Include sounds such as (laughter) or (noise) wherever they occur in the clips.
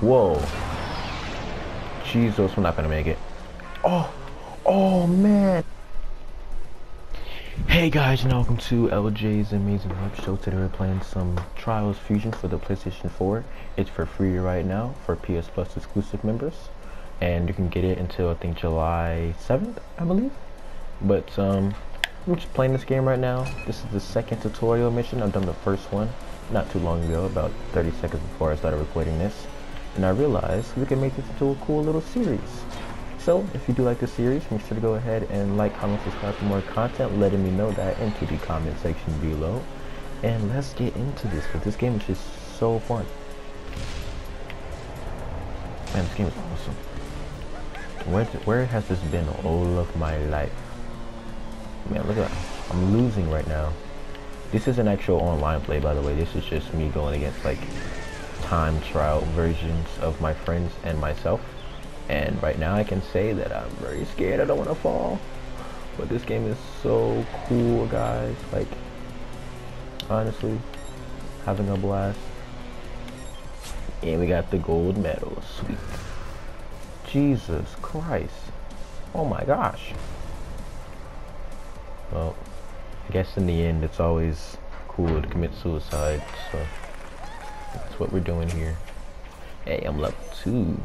Whoa. Jesus, we're not gonna make it. Oh, oh man. Hey guys, and welcome to LJ's Amazing Web Show. Today we're playing some Trials Fusion for the PlayStation 4. It's for free right now for PS Plus exclusive members. And you can get it until I think July 7th, I believe. But um, I'm just playing this game right now. This is the second tutorial mission. I've done the first one not too long ago, about 30 seconds before I started recording this. And I realized we can make this into a cool little series. So, if you do like the series, make sure to go ahead and like, comment, subscribe for more content, letting me know that into the comment section below. And let's get into this, because this game is just so fun. Man, this game is awesome. Where, where has this been all of my life? Man, look at that. I'm losing right now. This is an actual online play, by the way. This is just me going against, like, time trial versions of my friends and myself. And right now I can say that I'm very scared. I don't want to fall. But this game is so cool, guys. Like, honestly, having a blast. And we got the gold medal. Sweet. Jesus Christ. Oh my gosh. Well, I guess in the end it's always cool to commit suicide, so that's what we're doing here. Hey, I'm level 2.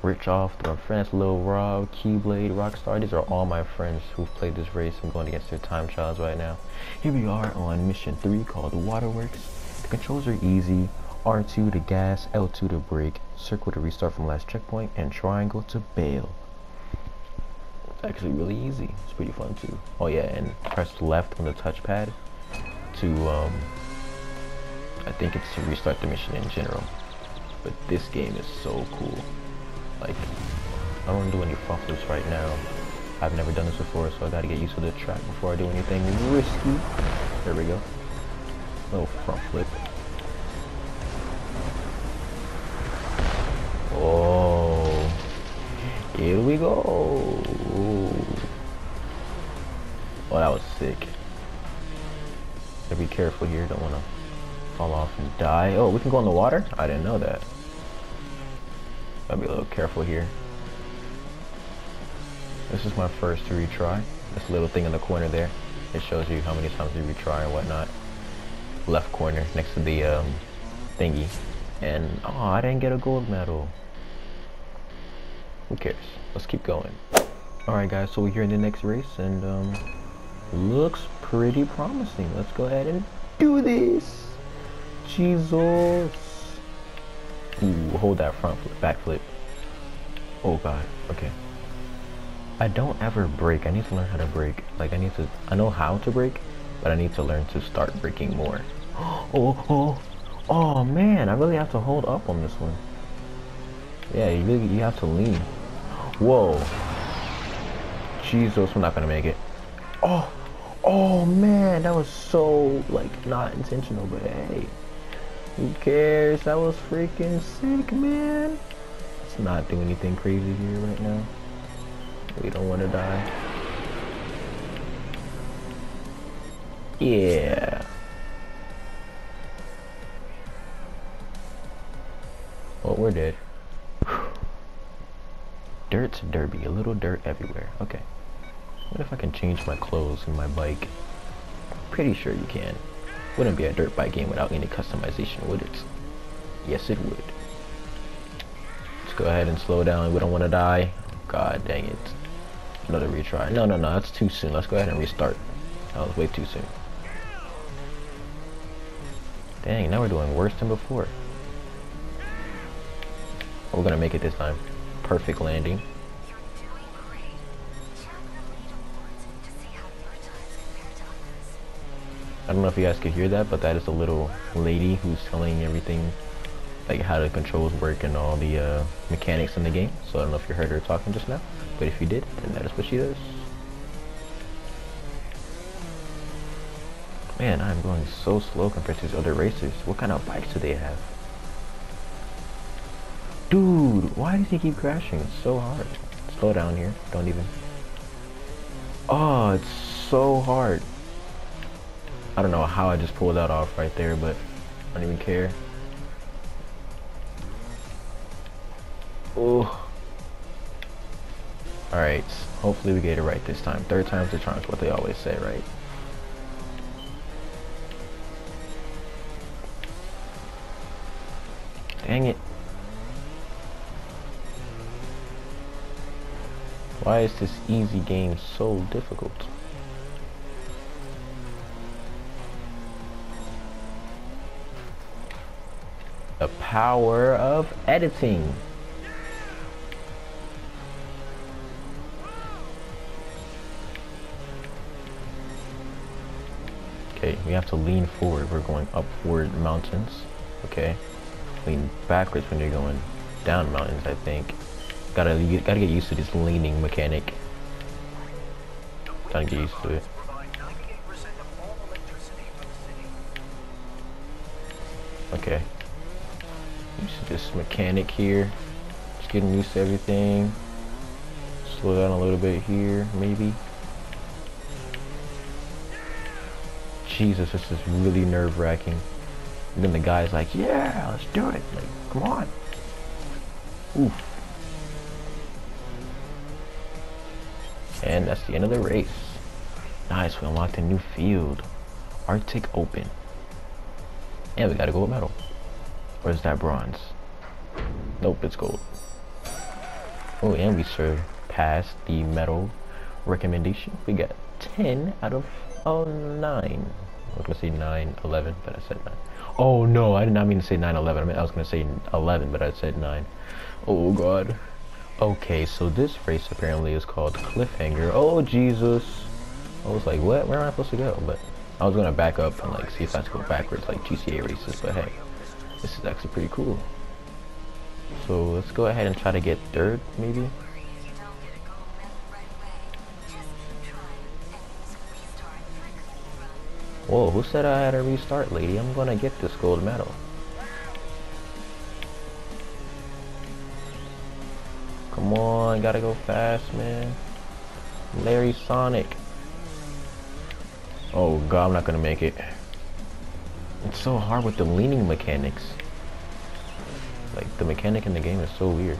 Rich off, my friends, Lil Rob, Keyblade, Rockstar. These are all my friends who've played this race. I'm going against their time trials right now. Here we are on mission 3 called Waterworks. The controls are easy. R2 to gas, L2 to brake, circle to restart from last checkpoint, and triangle to bail. It's actually really easy. It's pretty fun too. Oh yeah, and press left on the touchpad to, um, I think it's to restart the mission in general. But this game is so cool. Like, I don't want to do any front flips right now. I've never done this before, so I gotta get used to the track before I do anything risky. There we go. Little front flip. Oh, here we go. Oh, that was sick. Gotta be careful here. Don't want to fall off and die. Oh, we can go in the water? I didn't know that. Gotta be a little careful here. This is my first retry. This little thing in the corner there. It shows you how many times you retry and whatnot. Left corner next to the um, thingy. And, oh, I didn't get a gold medal. Who cares? Let's keep going. Alright guys, so we're here in the next race and um, looks pretty promising. Let's go ahead and do this. Jesus. Ooh, hold that front flip, back flip. Oh god, okay. I don't ever brake. I need to learn how to brake. Like I need to, I know how to brake, but I need to learn to start braking more. (gasps) Oh, oh, oh man, I really have to hold up on this one. Yeah, you really, you have to lean. Whoa. Jesus, we're not gonna make it. Oh, oh man, that was so, like, not intentional, but hey. Who cares? That was freaking sick, man. Let's not do anything crazy here right now. We don't want to die. Yeah. Well, we're dead. (sighs) Dirt's derby. A little dirt everywhere. Okay. What if I can change my clothes in my bike? Pretty sure you can. Wouldn't be a dirt bike game without any customization, would it? Yes, it would. Let's go ahead and slow down. We don't want to die. God dang it. Another retry. No, no, no. That's too soon. Let's go ahead and restart. That was way too soon. Dang, now we're doing worse than before. We're gonna make it this time. Perfect landing. I don't know if you guys could hear that, but that is a little lady who's telling everything, like how the controls work and all the uh, mechanics in the game. So I don't know if you heard her talking just now, but if you did, then that is what she does. Man, I'm going so slow compared to these other racers. What kind of bikes do they have? Dude, why does he keep crashing? It's so hard. Slow down here. Don't even. Oh, it's so hard. I don't know how I just pulled that off right there, but I don't even care. Oh. Alright, hopefully we get it right this time. Third time's the charm, what they always say, right? Dang it. Why is this easy game so difficult? The power of editing. Okay, we have to lean forward. We're going upward mountains. Okay. Lean backwards when you're going down mountains, I think. Gotta, you gotta get used to this leaning mechanic. Gotta get used to it. Okay. This mechanic here. Just getting used to everything. Slow down a little bit here, maybe. Jesus, this is really nerve-wracking. And then the guy's like, yeah, let's do it. Like, come on. Oof. And that's the end of the race. Nice, we unlocked a new field. Arctic Open. And we got a gold medal. Or is that bronze? Nope, it's gold. Oh, and we surpassed the medal recommendation. We got 10 out of oh, 9. I was gonna say 9, 11, but I said 9. Oh no, I did not mean to say 9, 11. I, mean, I was gonna say 11, but I said 9. Oh god. Okay, so this race apparently is called Cliffhanger. Oh Jesus. I was like, what? Where am I supposed to go? But I was gonna back up and like see if I could go backwards like GTA races, but hey, this is actually pretty cool. So let's go ahead and try to get third, maybe. Whoa, who said I had to restart, lady? I'm gonna get this gold medal. Come on, gotta go fast, man. Larry Sonic. Oh god, I'm not gonna make it. It's so hard with the leaning mechanics. Like, the mechanic in the game is so weird.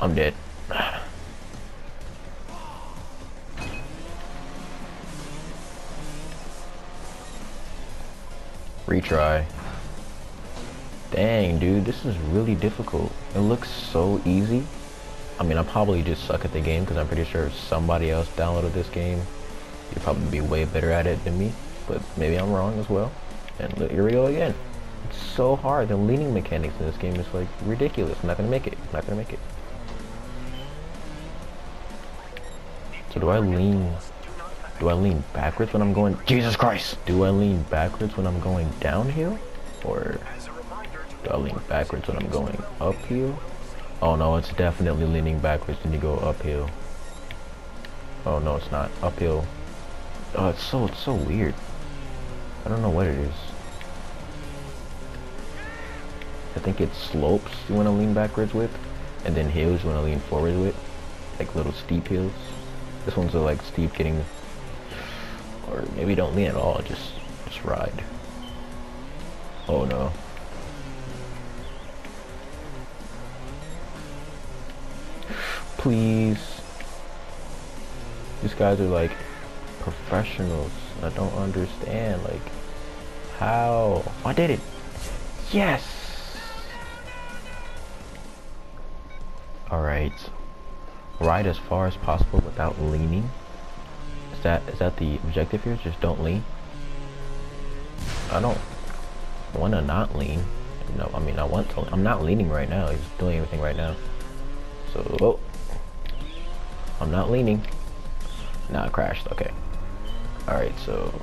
I'm dead. Retry. Dang, dude, this is really difficult. It looks so easy. I mean, I probably just suck at the game because I'm pretty sure if somebody else downloaded this game, you'd probably be way better at it than me. But maybe I'm wrong as well. And here we go again. It's so hard. The leaning mechanics in this game is like ridiculous. I'm not gonna make it. I'm not gonna make it. So do I lean do I lean backwards when I'm going... Jesus Christ! Do I lean backwards when I'm going downhill? Or do I lean backwards when I'm going uphill? Oh no, it's definitely leaning backwards when you go uphill. Oh no, it's not. Uphill. Oh, it's so, it's so weird. I don't know what it is. I think it's slopes you want to lean backwards with, and then hills you want to lean forward with, like little steep hills. This one's a, like steep getting or maybe don't lean at all, just, just ride. Oh no. Please. These guys are like professionals. I don't understand. Like, how? Oh, I did it. Yes. Alright. Ride as far as possible without leaning. Is that is that the objective here? Just don't lean. I don't want to not lean. No, I mean I want to. I'm not leaning right now. He's doing everything right now. So oh, I'm not leaning. Now it crashed. Okay. All right. So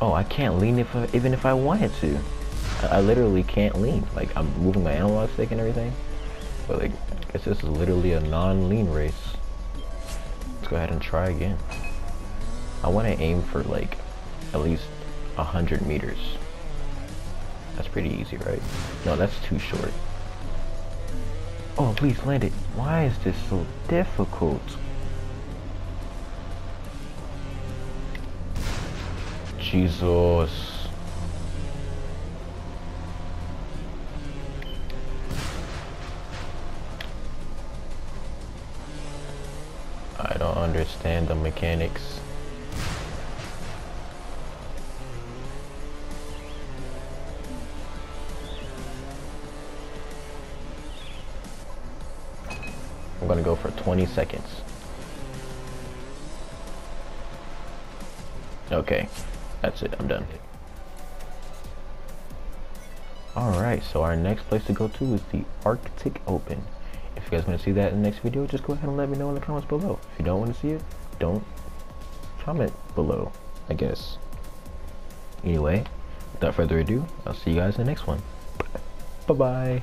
oh, I can't lean if I, even if I wanted to. I, I literally can't lean. Like I'm moving my analog stick and everything. But like, I guess this is literally a non-lean race Let's go ahead and try again. I want to aim for like at least a hundred meters. That's pretty easy, right? No, that's too short. Oh, please land it. Why is this so difficult? Jesus. I don't understand the mechanics. I'm gonna go for 20 seconds. Okay that's it, I'm done. Alright, so our next place to go to is the Arctic Open. If you guys want to see that in the next video, just go ahead and let me know in the comments below. If you don't want to see it, don't comment below, I guess. Anyway, without further ado, I'll see you guys in the next one. Bye-bye.